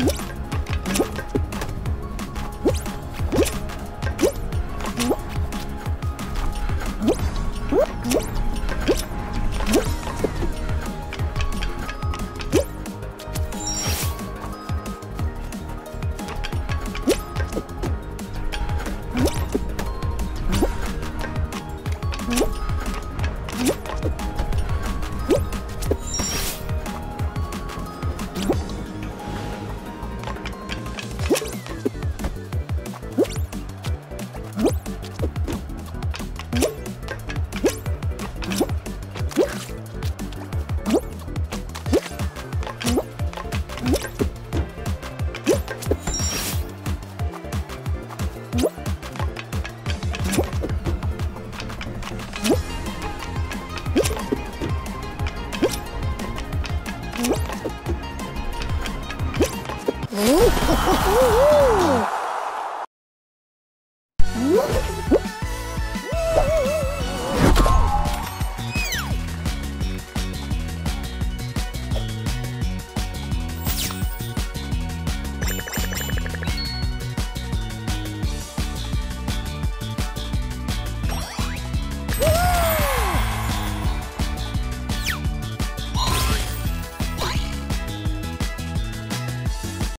Whoop! おお